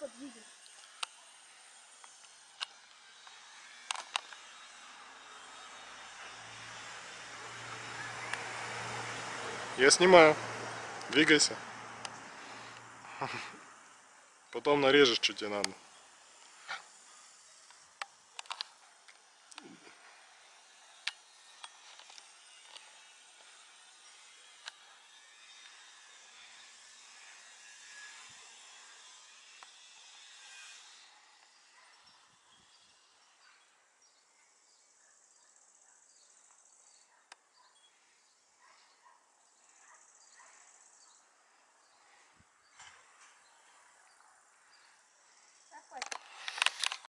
подвигай. Я снимаю. Двигайся. Потом нарежешь, что тебе надо.